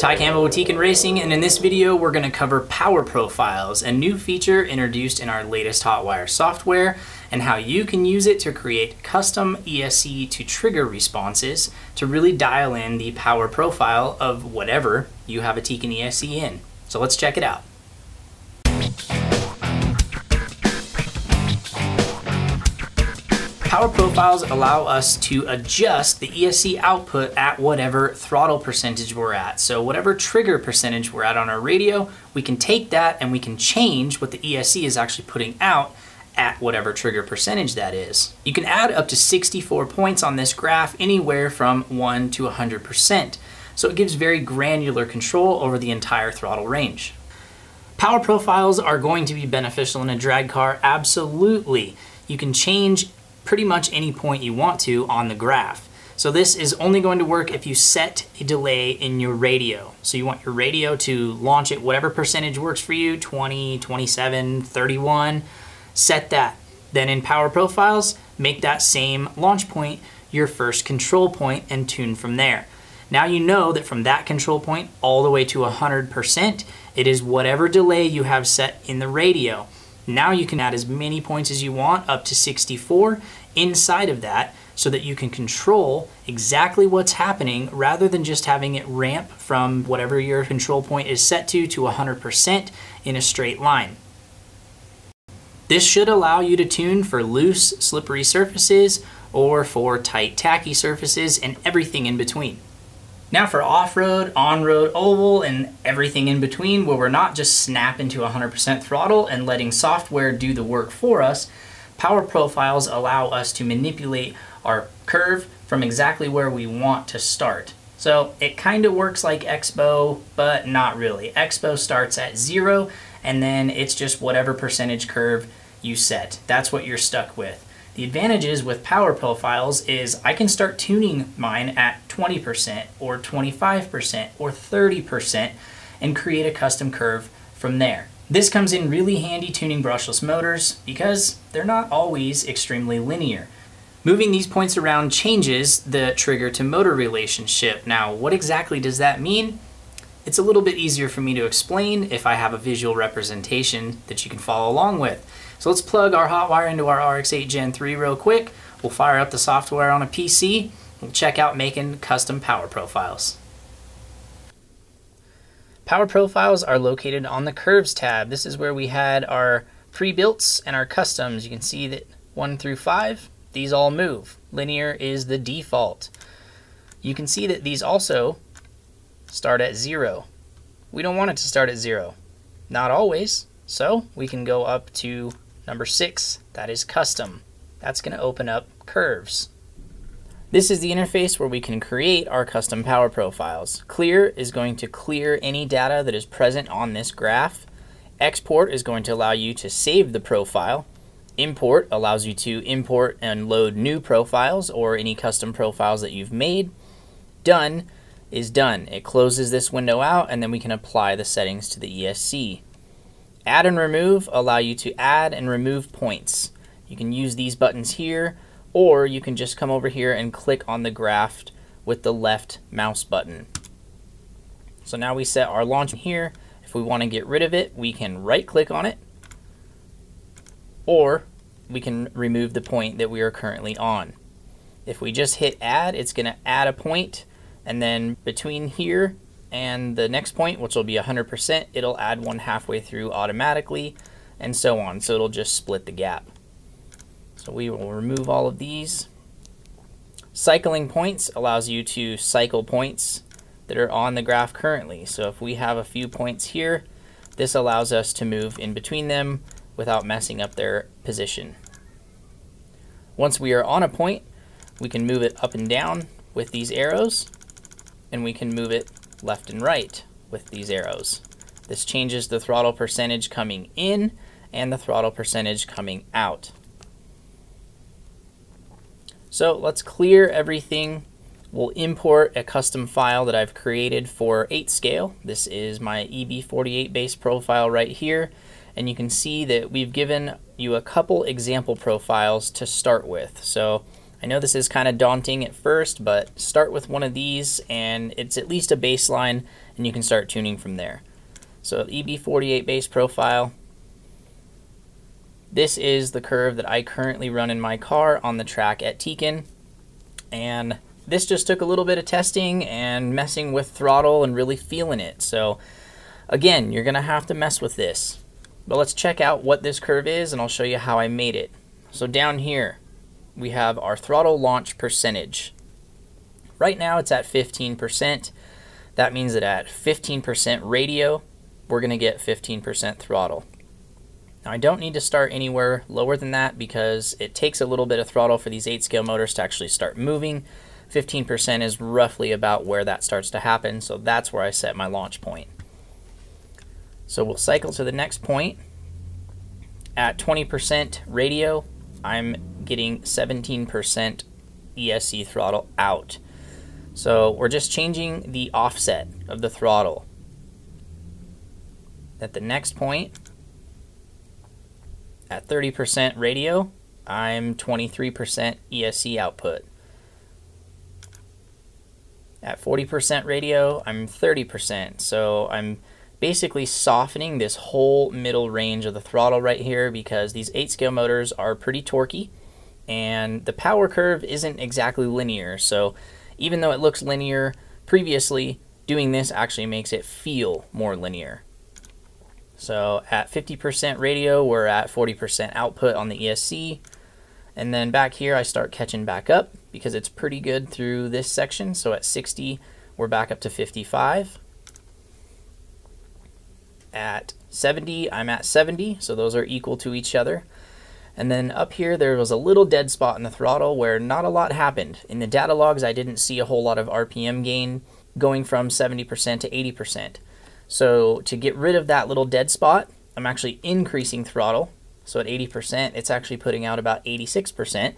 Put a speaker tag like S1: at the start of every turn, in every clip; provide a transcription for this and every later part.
S1: Ty Campbell with Tekin Racing, and in this video we're going to cover Power Profiles, a new feature introduced in our latest Hotwire software, and how you can use it to create custom ESC to trigger responses to really dial in the power profile of whatever you have a Tekin ESC in. So let's check it out. Power profiles allow us to adjust the ESC output at whatever throttle percentage we're at. So whatever trigger percentage we're at on our radio, we can take that and we can change what the ESC is actually putting out at whatever trigger percentage that is. You can add up to 64 points on this graph anywhere from 1 to 100%. So it gives very granular control over the entire throttle range. Power profiles are going to be beneficial in a drag car, absolutely. You can change pretty much any point you want to on the graph. So this is only going to work if you set a delay in your radio. So you want your radio to launch at whatever percentage works for you, 20, 27, 31, set that. Then in power profiles, make that same launch point your first control point and tune from there. Now you know that from that control point all the way to 100%, it is whatever delay you have set in the radio. Now you can add as many points as you want, up to 64, inside of that so that you can control exactly what's happening rather than just having it ramp from whatever your control point is set to to 100% in a straight line. This should allow you to tune for loose, slippery surfaces or for tight, tacky surfaces and everything in between. Now for off-road, on-road, oval, and everything in between where we're not just snapping to 100% throttle and letting software do the work for us, power profiles allow us to manipulate our curve from exactly where we want to start. So it kind of works like Expo, but not really. Expo starts at zero, and then it's just whatever percentage curve you set. That's what you're stuck with. The advantages with power profiles is I can start tuning mine at 20% or 25% or 30% and create a custom curve from there. This comes in really handy tuning brushless motors because they're not always extremely linear. Moving these points around changes the trigger to motor relationship. Now, what exactly does that mean? It's a little bit easier for me to explain if I have a visual representation that you can follow along with. So let's plug our Hotwire into our RX-8 Gen 3 real quick. We'll fire up the software on a PC. We'll check out making custom power profiles. Power profiles are located on the curves tab. This is where we had our pre-builts and our customs. You can see that one through five, these all move. Linear is the default. You can see that these also start at zero. We don't want it to start at zero. Not always. So we can go up to Number six, that is custom. That's going to open up curves. This is the interface where we can create our custom power profiles. Clear is going to clear any data that is present on this graph. Export is going to allow you to save the profile. Import allows you to import and load new profiles or any custom profiles that you've made. Done is done. It closes this window out and then we can apply the settings to the ESC. Add and remove allow you to add and remove points. You can use these buttons here, or you can just come over here and click on the graph with the left mouse button. So now we set our launch here. If we want to get rid of it, we can right click on it, or we can remove the point that we are currently on. If we just hit add, it's going to add a point, and then between here and the next point, which will be 100%, it'll add one halfway through automatically, and so on. So it'll just split the gap. So we will remove all of these. Cycling points allows you to cycle points that are on the graph currently. So if we have a few points here, this allows us to move in between them without messing up their position. Once we are on a point, we can move it up and down with these arrows, and we can move it left and right with these arrows. This changes the throttle percentage coming in and the throttle percentage coming out. So let's clear everything. We'll import a custom file that I've created for 8 scale. This is my EB48 base profile right here. And you can see that we've given you a couple example profiles to start with. So I know this is kind of daunting at first, but start with one of these and it's at least a baseline and you can start tuning from there. So EB48 base profile. This is the curve that I currently run in my car on the track at Tekin. And this just took a little bit of testing and messing with throttle and really feeling it. So again, you're gonna have to mess with this. But let's check out what this curve is and I'll show you how I made it. So down here, we have our throttle launch percentage. Right now it's at 15%. That means that at 15% radio, we're going to get 15% throttle. Now I don't need to start anywhere lower than that because it takes a little bit of throttle for these 8 scale motors to actually start moving. 15% is roughly about where that starts to happen, so that's where I set my launch point. So we'll cycle to the next point. At 20% radio, I'm getting 17% ESC throttle out. So we're just changing the offset of the throttle. At the next point, at 30% radio, I'm 23% ESC output. At 40% radio, I'm 30%. So I'm basically softening this whole middle range of the throttle right here because these 8 scale motors are pretty torquey and the power curve isn't exactly linear. So even though it looks linear previously, doing this actually makes it feel more linear. So at 50% radio, we're at 40% output on the ESC. And then back here, I start catching back up because it's pretty good through this section. So at 60, we're back up to 55 at 70, I'm at 70, so those are equal to each other. And then up here, there was a little dead spot in the throttle where not a lot happened. In the data logs, I didn't see a whole lot of RPM gain going from 70% to 80%. So to get rid of that little dead spot, I'm actually increasing throttle. So at 80%, it's actually putting out about 86%.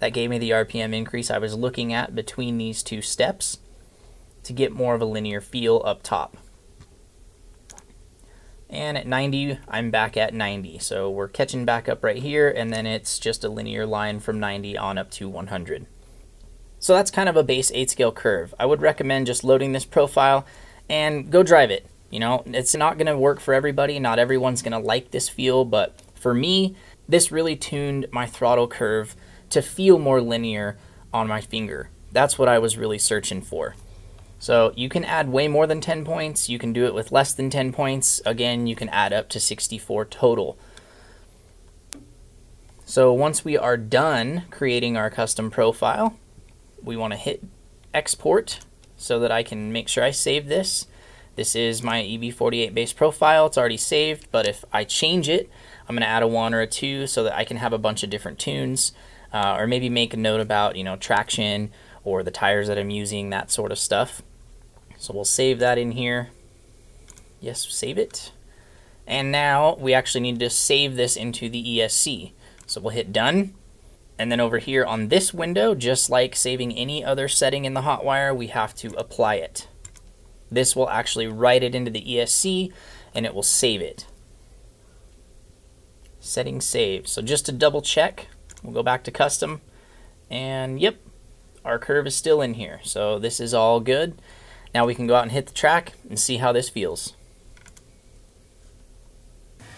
S1: That gave me the RPM increase I was looking at between these two steps to get more of a linear feel up top. And at 90, I'm back at 90. So we're catching back up right here, and then it's just a linear line from 90 on up to 100. So that's kind of a base 8 scale curve. I would recommend just loading this profile and go drive it. You know, it's not going to work for everybody. Not everyone's going to like this feel, but for me, this really tuned my throttle curve to feel more linear on my finger. That's what I was really searching for. So you can add way more than 10 points. You can do it with less than 10 points. Again, you can add up to 64 total. So once we are done creating our custom profile, we want to hit export so that I can make sure I save this. This is my EB48 base profile. It's already saved, but if I change it, I'm going to add a one or a two so that I can have a bunch of different tunes uh, or maybe make a note about, you know, traction or the tires that I'm using, that sort of stuff. So we'll save that in here. Yes, save it. And now we actually need to save this into the ESC. So we'll hit done. And then over here on this window, just like saving any other setting in the Hotwire, we have to apply it. This will actually write it into the ESC and it will save it. Setting save. So just to double check, we'll go back to custom and yep, our curve is still in here. So this is all good. Now we can go out and hit the track and see how this feels.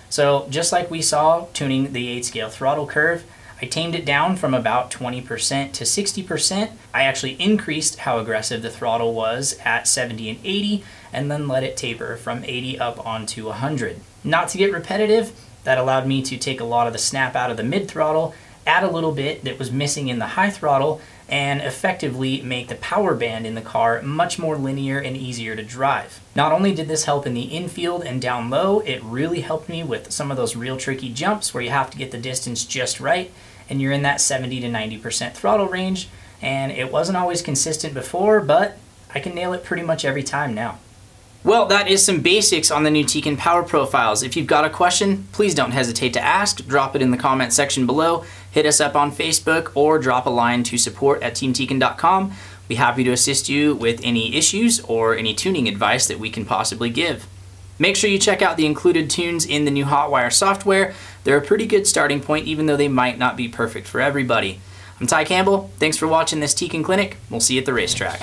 S1: So just like we saw tuning the 8 scale throttle curve, I tamed it down from about 20% to 60%. I actually increased how aggressive the throttle was at 70 and 80 and then let it taper from 80 up onto 100. Not to get repetitive, that allowed me to take a lot of the snap out of the mid throttle, add a little bit that was missing in the high throttle, and effectively make the power band in the car much more linear and easier to drive. Not only did this help in the infield and down low, it really helped me with some of those real tricky jumps where you have to get the distance just right and you're in that 70 to 90% throttle range. And it wasn't always consistent before, but I can nail it pretty much every time now. Well, that is some basics on the new Tekin Power Profiles. If you've got a question, please don't hesitate to ask. Drop it in the comment section below. Hit us up on Facebook or drop a line to support at teamtekin.com. Be happy to assist you with any issues or any tuning advice that we can possibly give. Make sure you check out the included tunes in the new Hotwire software. They're a pretty good starting point even though they might not be perfect for everybody. I'm Ty Campbell. Thanks for watching this Tekin Clinic. We'll see you at the racetrack.